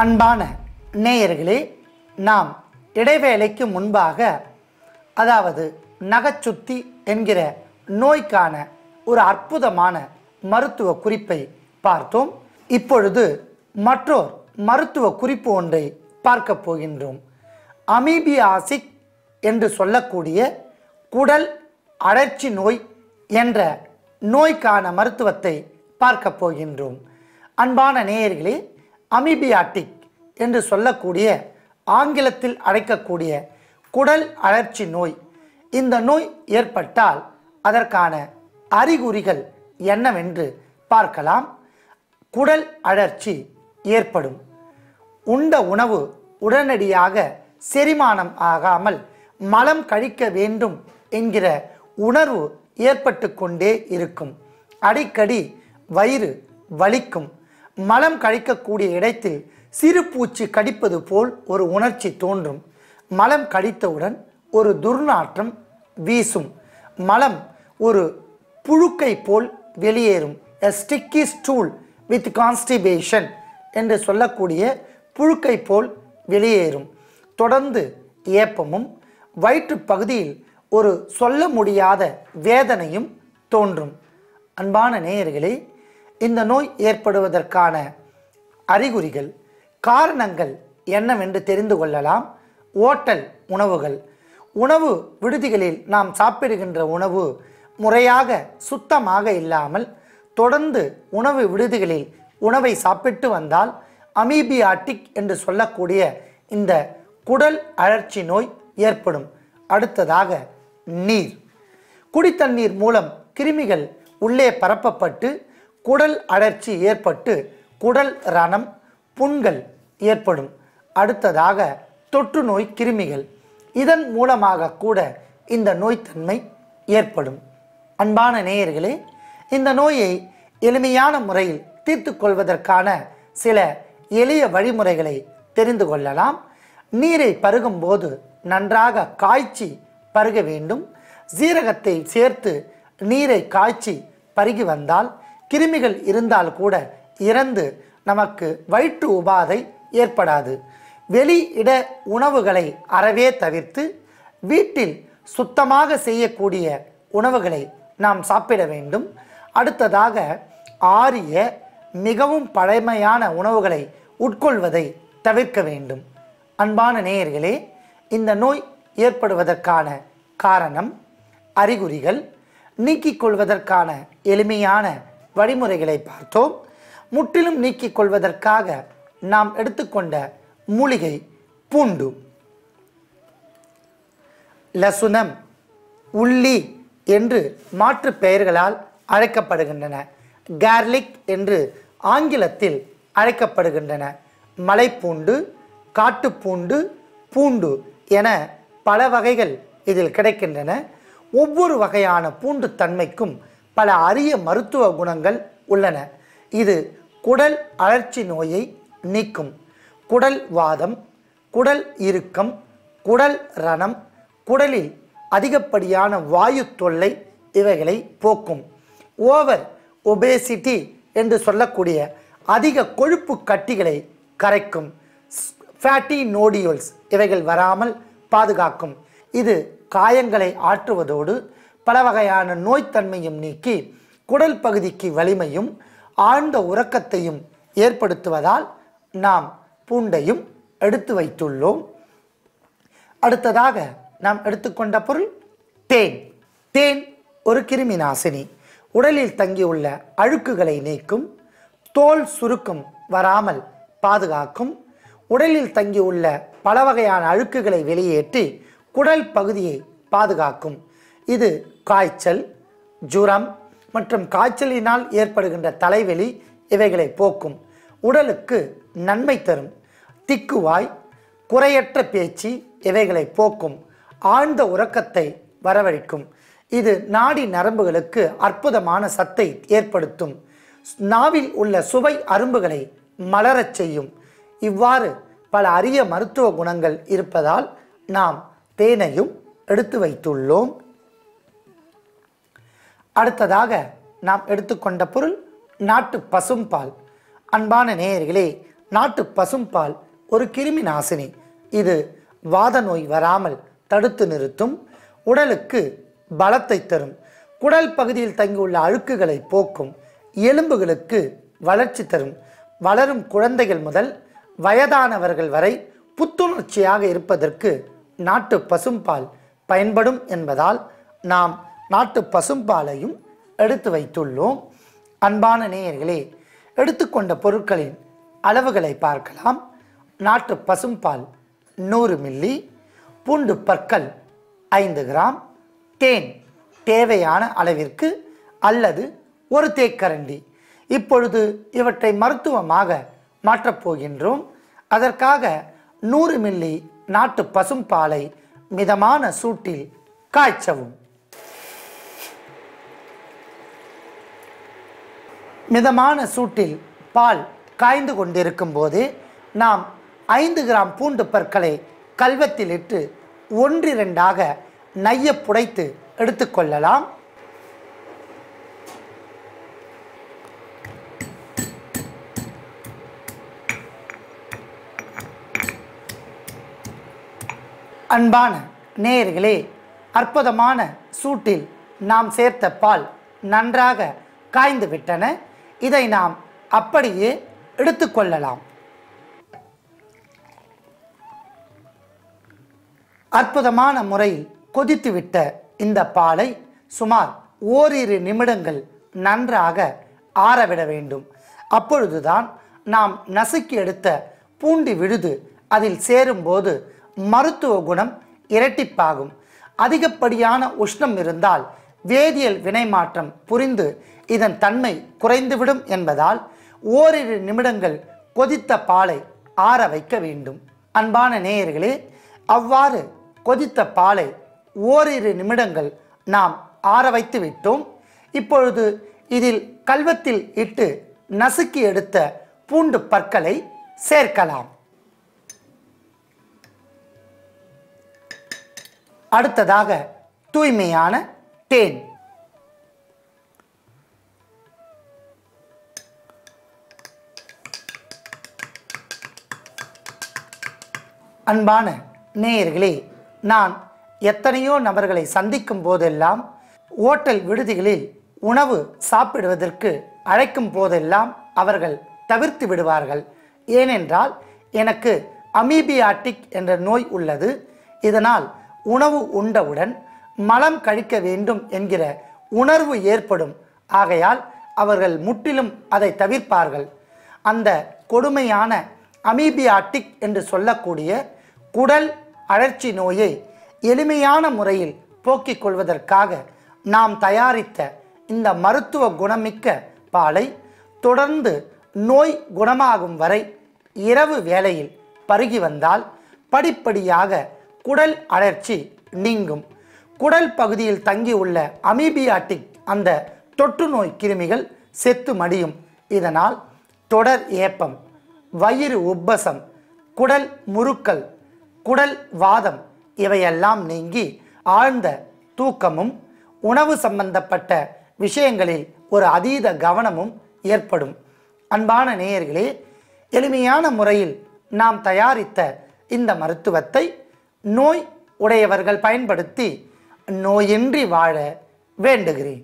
அன்பான நேயர்களே நாம் இடைவேளைக்கு முன்பாக அதாவது நகச்சுத்தி என்கிற நோய்க்கான ஒரு அற்புதமான மருத்துவ குறிப்பை பார்த்தோம். இப்பொழுது மற்றோர் மருத்துவ குறிப்பு ஒன்றை பார்க்க போகின்றோம். அமீபியாசிக் என்று சொல்லக்கூடிய குடல் அழற்சி நோய் என்ற நோய்க்கான மருத்துவத்தை பார்க்க போகின்றோம். அன்பான நேயர்களே அமீபியாட்டிக் என்று சொல்லக்கூடிய ஆங்கிலத்தில் அழைக்கக்கூடிய குடல் அழற்சி நோய். இந்த நோய் ஏற்பட்டால் அதற்கான அறிகுறிகள் என்னவென்று பார்க்கலாம். குடல் அழற்சி ஏற்படும். உண்ட உணவு உடனடியாக செரிமானம் ஆகாமல் மலம் கழிக்க வேண்டும் என்கிற உணர்வு ஏற்பட்டு கொண்டே இருக்கும். அடிக்கடி வயிறு வலிக்கும். மலம் கழிக்கக்கூடிய இடத்தில் சிறு பூச்சி கடிப்பது போல் ஒரு உணர்ச்சி தோன்றும். மலம் கடித்தவுடன் ஒரு துர்நாற்றம் வீசும். மலம் ஒரு புழுக்கை போல் வெளியேறும். A sticky stool with constipation என்று சொல்லக்கூடிய புழுக்கை போல் வெளியேறும். தொடர்ந்து ஏப்பமும் வயிற்று பகுதியில் ஒரு சொல்ல முடியாத வேதனையும் தோன்றும். அன்பான நேயர்களே இந்த நோய் ஏற்படுவதற்கான அறிகுறிகள் காரணங்கள் என்னவென்று தெரிந்து கொள்ளலாம். ஓட்டல் உணவுகள். உணவு விடுதிகளில் நாம் சாப்பிடுகின்ற உணவு முறையாக சுத்தமாக இல்லாமல் தொடர்ந்து உணவு விடுதிகளில் உணவை சாப்பிட்டு வந்தால் அமீபியாட்டிக் என்று சொல்லக்கூடிய இந்த குடல் அழற்சி நோய் ஏற்படும். அடுத்ததாக நீர். குடித்தண்ணீர் மூலம் கிருமிகள் உள்ளே பரப்பப்பட்டு குடல் அழற்சி ஏற்பட்டு குடல் ரணம் புண்கள் ஏற்படும். அடுத்ததாக தொற்று நோய் கிருமிகள். இதன் மூலமாக கூட இந்த நோய்த்தன்மை ஏற்படும். அன்பான நேயர்களே இந்த நோயை எளிமையான முறையில் தீர்த்து கொள்வதற்கான சில எளிய வழிமுறைகளை தெரிந்து கொள்ளலாம். நீரை பருகும்போது நன்றாக காய்ச்சி பருக வேண்டும். சீரகத்தை சேர்த்து நீரை காய்ச்சி பருகி வந்தால் கிருமிகள் இருந்தால் கூட இறந்து நமக்கு வயிற்று உபாதை ஏற்படாது. வெளி இட உணவுகளை அறவே தவிர்த்து வீட்டில் சுத்தமாக செய்யக்கூடிய உணவுகளை நாம் சாப்பிட வேண்டும். அடுத்ததாக ஆரிய மிகவும் பழமையான உணவுகளை உட்கொள்வதை தவிர்க்க வேண்டும். அன்பான நேயர்களே இந்த நோய் ஏற்படுவதற்கான காரணம் அறிகுறிகள் நீக்கிக் கொள்வதற்கான எளிமையான வழிமுறைகளை பார்த்தோம். முற்றிலும் நீக்கிக் கொள்வதற்காக நாம் எடுத்துக்கொண்ட மூலிகை பூண்டு. லசுனம் உள்ளி என்று மாற்று பெயர்களால் அழைக்கப்படுகின்றன. கார்லிக் என்று ஆங்கிலத்தில் அழைக்கப்படுகின்றன. மலைப்பூண்டு காட்டுப்பூண்டு பூண்டு என பல வகைகள் இதில் கிடைக்கின்றன. ஒவ்வொரு வகையான பூண்டு தன்மைக்கும் பல அரிய மருத்துவ குணங்கள் உள்ளன. இது குடல் அழற்சி நோயை நீக்கும். குடல் வாதம் குடல் இறுக்கம் குடல் ரணம் குடலில் அதிகப்படியான வாயு தொல்லை இவைகளை போக்கும். ஓவர் ஒபேசிட்டி என்று சொல்லக்கூடிய அதிக கொழுப்பு கட்டிகளை கரைக்கும். ஃபேட்டி நோடியூல்ஸ் இவைகள் வராமல் பாதுகாக்கும். இது காயங்களை ஆற்றுவதோடு பல வகையான நோய்த்தன்மையும் நீக்கி குடல் பகுதிக்கு வலிமையும் ஆழ்ந்த உறக்கத்தையும் ஏற்படுத்துவதால் நாம் பூண்டையும் எடுத்து வைத்துள்ளோம். அடுத்ததாக நாம் எடுத்துக்கொண்ட பொருள் தேன். தேன் ஒரு கிருமி நாசினி உடலில் தங்கியுள்ள அழுக்குகளை நீக்கும் தோல் சுருக்கம் வராமல் பாதுகாக்கும் உடலில் தங்கியுள்ள பல வகையான அழுக்குகளை வெளியேற்றி குடல் பகுதியை பாதுகாக்கும். இது காய்ச்சல் ஜுரம் மற்றும் காய்ச்சலினால் ஏற்படுகின்ற தலைவலி இவைகளை போக்கும். உடலுக்கு நன்மை தரும். திக்குவாய் குறையற்ற பேச்சு இவைகளை போக்கும். ஆழ்ந்த உறக்கத்தை வரவழைக்கும். இது நாடி நரம்புகளுக்கு அற்புதமான சத்தை ஏற்படுத்தும். நாவில் உள்ள சுவை அரும்புகளை மலரச் செய்யும். இவ்வாறு பல அரிய மருத்துவ குணங்கள் இருப்பதால் நாம் தேனையும் எடுத்து வைத்துள்ளோம். அடுத்ததாக நாம் எடுத்துக்கொண்ட பொருள் நாட்டு பசும்பால். அன்பான நேயர்களே நாட்டு பசும்பால் ஒரு கிருமி நாசினி. இது வாத நோய் வராமல் தடுத்து நிறுத்தும் உடலுக்கு பலத்தை தரும். குடல் பகுதியில் தங்கியுள்ள அழுக்குகளை போக்கும் எலும்புகளுக்கு வளர்ச்சி தரும். வளரும் குழந்தைகள் முதல் வயதானவர்கள் வரை புத்துணர்ச்சியாக இருப்பதற்கு நாட்டு பசும்பால் பயன்படும் என்பதால் நாம் நாட்டு பசும்பாலையும் எடுத்து வைத்துள்ளோம். அன்பான நேயர்களே எடுத்துக்கொண்ட பொருட்களின் அளவுகளை பார்க்கலாம். நாட்டு பசும்பால் நூறு மில்லி பூண்டு பற்கள் ஐந்து கிராம் தேன் தேவையான அளவிற்கு அல்லது ஒரு தேக்கரண்டி. இப்பொழுது இவற்றை மருத்துவமாக மாற்றப்போகின்றோம் அதற்காக நூறு மில்லி நாட்டு பசும்பாலை மிதமான சூட்டில் காய்ச்சவும். மிதமான சூட்டில் பால் காய்ந்து கொண்டிருக்கும் போது நாம் ஐந்து கிராம் பூண்டு பற்களை கல்வத்தில் இட்டு ஒன்றிரண்டாக நைய புடைத்து எடுத்துக்கொள்ளலாம் அன்பான நேயர்களே அற்புதமான சூட்டில் நாம் சேர்த்த பால் நன்றாக காய்ந்து விட்டன. இதை நாம் அப்படியே எடுத்துக்கொள்ளலாம் அற்புதமான முறையில் கொதித்துவிட்ட இந்த பாலை சுமார் ஓரிரு நிமிடங்கள் நன்றாக ஆறவிட வேண்டும். அப்பொழுதுதான் நாம் நசுக்கி எடுத்த பூண்டி விழுது அதில் சேரும்போது மருத்துவ குணம் இரட்டிப்பாகும். அதிகப்படியான உஷ்ணம் இருந்தால் வேதியியல் வினைமாற்றம் புரிந்து இதன் தன்மை குறைந்துவிடும் என்பதால் ஓரிரு நிமிடங்கள் கொதித்த பாலை ஆற வைக்க வேண்டும். அன்பான நேயர்களே அவ்வாறு கொதித்த பாலை ஓரிரு நிமிடங்கள் நாம் ஆற வைத்து விட்டோம். இப்பொழுது இதில் கல்வத்தில் இட்டு நசுக்கி எடுத்த பூண்டு பற்களை சேர்க்கலாம். அடுத்ததாக தூய்மையான தேன் அன்பான நேயர்களே நான் எத்தனையோ நபர்களை சந்திக்கும் போதெல்லாம் ஓட்டல் விடுதிகளில் உணவு சாப்பிடுவதற்கு அழைக்கும் போதெல்லாம் அவர்கள் தவிர்த்து விடுவார்கள். ஏனென்றால் எனக்கு அமீபியாட்டிக் என்ற நோய் உள்ளது. இதனால் உணவு உண்டவுடன் மலம் கழிக்க வேண்டும் என்கிற உணர்வு ஏற்படும். ஆகையால் அவர்கள் முற்றிலும் அதை தவிர்ப்பார்கள். அந்த கொடுமையான அமீபியாட்டிக் என்று சொல்லக்கூடிய குடல் அழற்சி நோயை எளிமையான முறையில் போக்கிக் கொள்வதற்காக நாம் தயாரித்த இந்த மருத்துவ குணமிக்க பாலை தொடர்ந்து நோய் குணமாகும் வரை இரவு வேளையில் பருகி வந்தால் படிப்படியாக குடல் அழற்சி நீங்கும். குடல் பகுதியில் தங்கியுள்ள அமீபியாட்டிக் அந்த தொற்று நோய் கிருமிகள் செத்து மடியும். இதனால் தொடர் ஏப்பம் வயிறு உப்பசம் குடல் முறுக்கல் குடல் வாதம் இவையெல்லாம் நீங்கி ஆழ்ந்த தூக்கமும் உணவு சம்பந்தப்பட்ட விஷயங்களில் ஒரு அதீத கவனமும் ஏற்படும். அன்பான நேயர்களே எளிமையான முறையில் நாம் தயாரித்த இந்த மருத்துவத்தை நோய் உடையவர்கள் பயன்படுத்தி நோயின்றி வாழ வேண்டுகிறேன்.